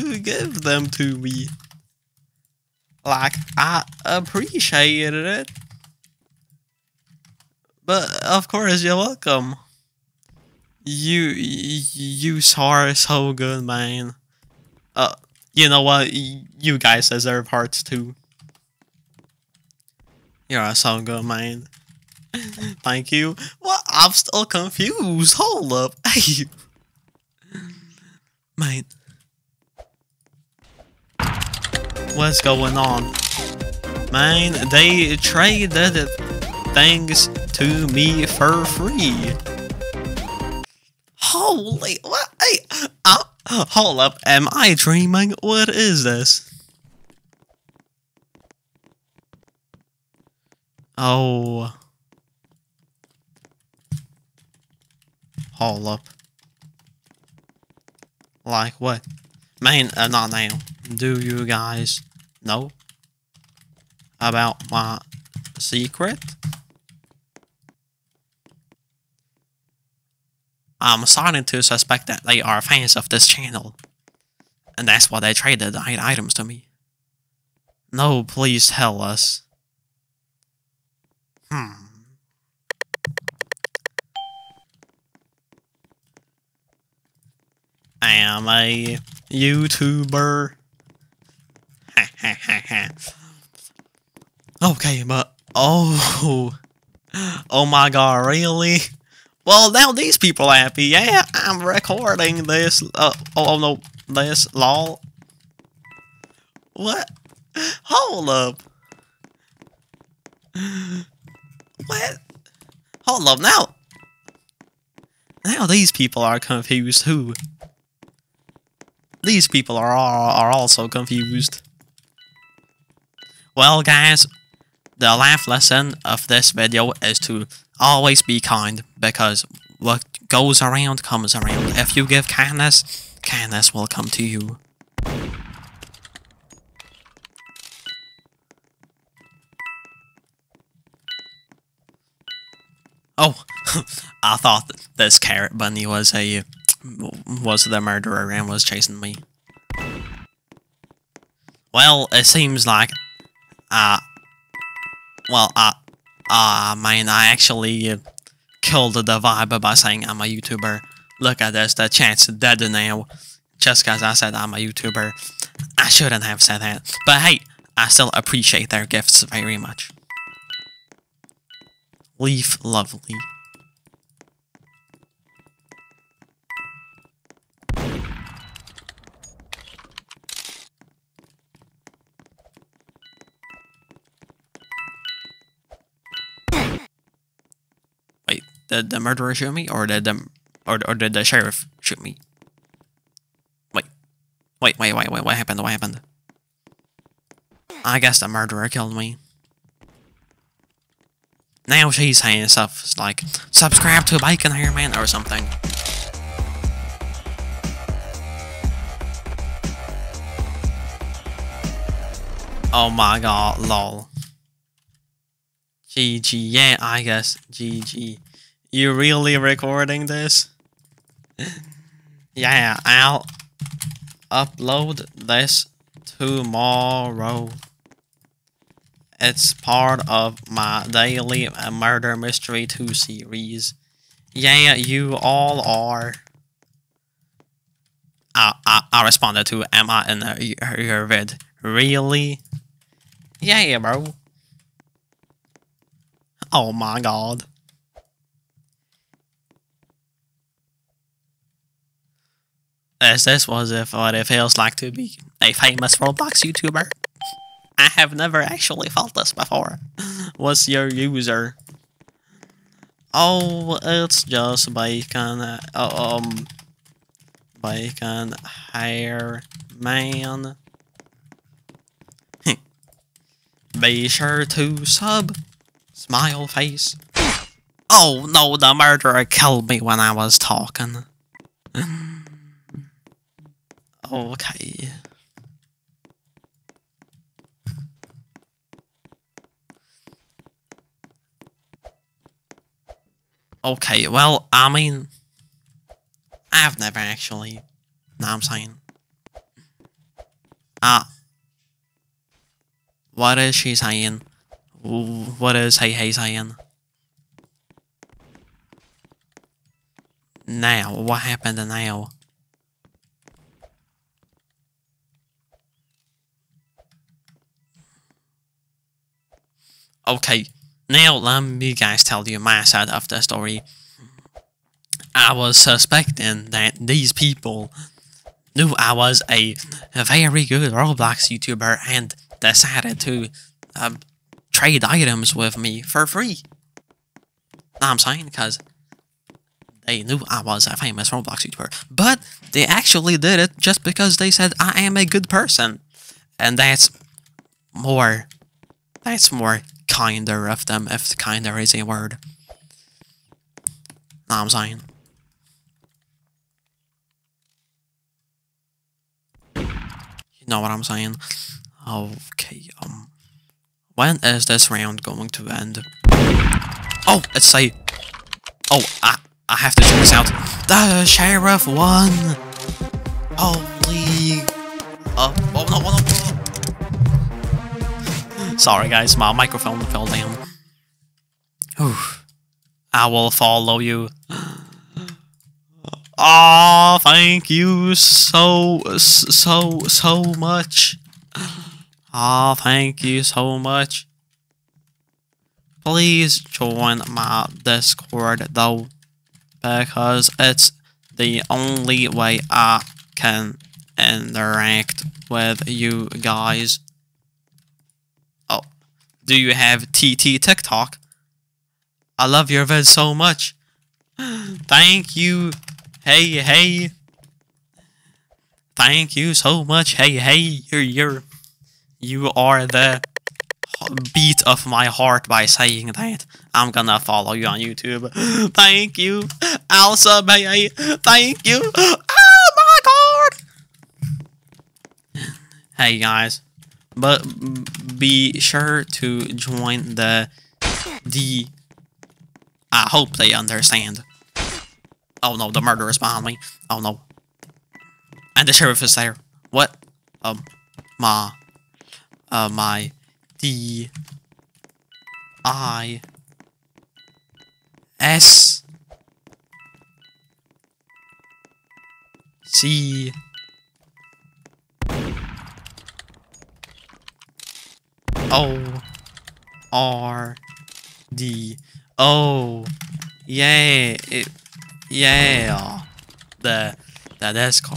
to give them to me. Like, I appreciated it. But, of course, you're welcome. You, you are so good, man. Uh, you know what? You guys deserve hearts too. You're so good, man. Thank you. What? I'm still confused. Hold up. Hey. Man. What's going on? Man, they traded things to me for free. Holy, what? Hey, uh, hold up. Am I dreaming? What is this? Oh. Hold up. Like what? Man, uh, not now. Do you guys know about my secret? I'm starting to suspect that they are fans of this channel. And that's why they traded the items to me. No, please tell us. Hmm. I am a YouTuber. okay, but oh, oh my god, really? Well, now these people are happy. Yeah, I'm recording this. Uh, oh, oh no, this lol. What? Hold up. What? Hold up now. Now these people are confused Who? These people are are also confused. Well, guys, the life lesson of this video is to always be kind because what goes around comes around. If you give kindness, kindness will come to you. Oh, I thought this carrot bunny was a was the murderer and was chasing me. Well, it seems like, uh, well, uh, uh, man, I actually killed the vibe by saying I'm a YouTuber. Look at this, the chance is dead now. Just because I said I'm a YouTuber. I shouldn't have said that. But hey, I still appreciate their gifts very much. Leaf lovely. Did the murderer shoot me, or did the, or, or did the sheriff shoot me? Wait, wait, wait, wait, wait. What happened? What happened? I guess the murderer killed me. Now she's saying stuff like, subscribe to Bacon Hair Man or something. Oh my god, lol. GG, yeah, I guess, GG. You really recording this? yeah, I'll upload this tomorrow. It's part of my daily Murder Mystery 2 series. Yeah, you all are. I, I, I responded to Emma in her, her vid. Really? Yeah, bro. Oh my god. As this was if what it feels like to be a famous Roblox YouTuber. I have never actually felt this before. What's your user? Oh, it's just bacon. Uh, um, bacon hair man. Be sure to sub. Smile face. Oh no, the murderer killed me when I was talking. Okay. Okay, well, I mean, I've never actually, know I'm saying. Ah. what is she saying? What is Hey Hey saying? Now, what happened now? Okay, now let me guys tell you my side of the story. I was suspecting that these people knew I was a, very good Roblox YouTuber and decided to um, trade items with me for free. I'm saying? Because they knew I was a famous Roblox YouTuber. But they actually did it just because they said I am a good person. And that's more, that's more kinder of them, if kinder is a word. Know I'm saying? You know what I'm saying? Okay, um... When is this round going to end? Oh, it's say... Oh, I, I have to check this out. The sheriff won! Holy... Uh, oh no, oh no! Sorry guys, my microphone fell down. I will follow you. Oh, thank you so, so, so much. Oh, thank you so much. Please join my Discord though, because it's the only way I can interact with you guys. Do you have TT TikTok? I love your vids so much. Thank you. Hey, hey. Thank you so much. Hey, hey. You're, you're, you are the beat of my heart by saying that. I'm gonna follow you on YouTube. Thank you. Elsa, hey, thank you. Oh my god. Hey guys, but be sure to join the the. I hope they understand. Oh no, the murderer is behind me. Oh no. And the sheriff is there. What? Um, my, uh, my, D, I, S, C, O, R, D, O, yeah, it, yeah, the, the Discord.